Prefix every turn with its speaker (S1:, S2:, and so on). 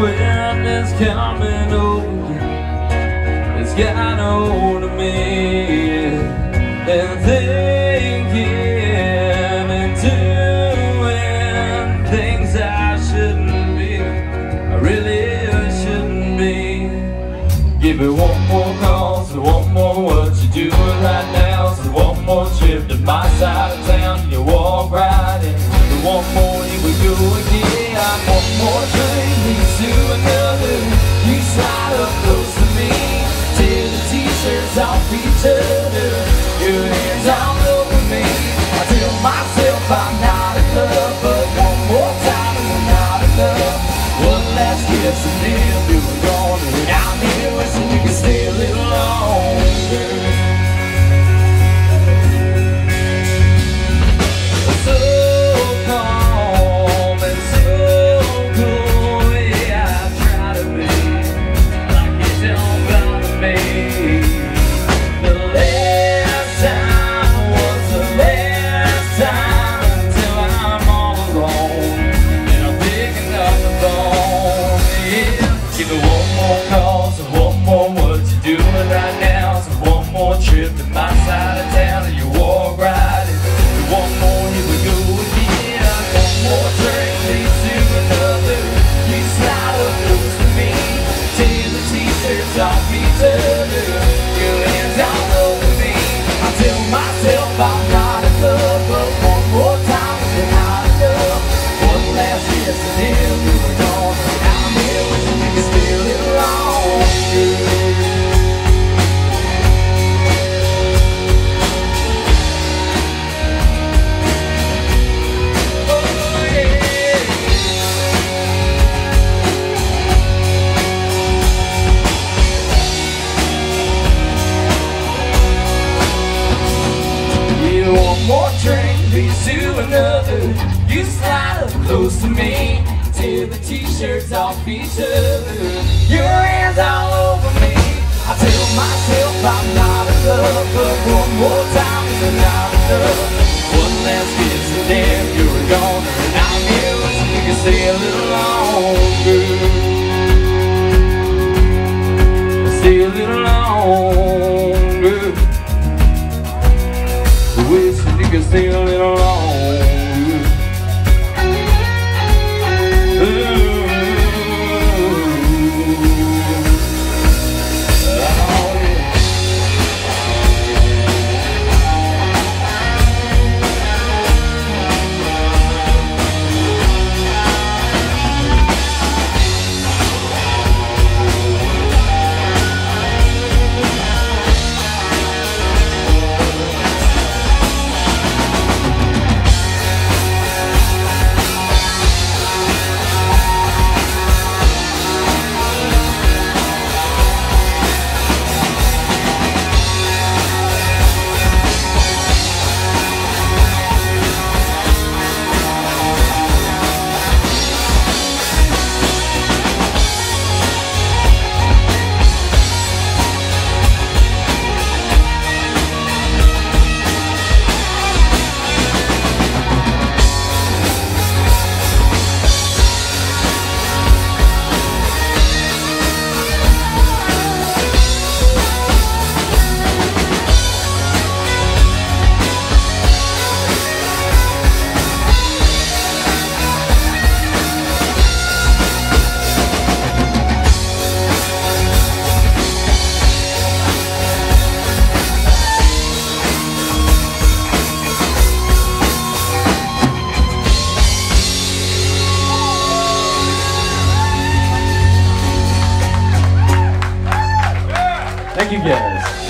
S1: wind is coming over. It's got hold of me. And thinking and doing Things I shouldn't be. I really shouldn't be. Give it one more call So one more what you doing right now. So one more trip to my side of town. You walk right in. One more here we go again. close to me till the t-shirts off each other. Your hands all over me. I tell myself I'm not a lover. One more time you guys.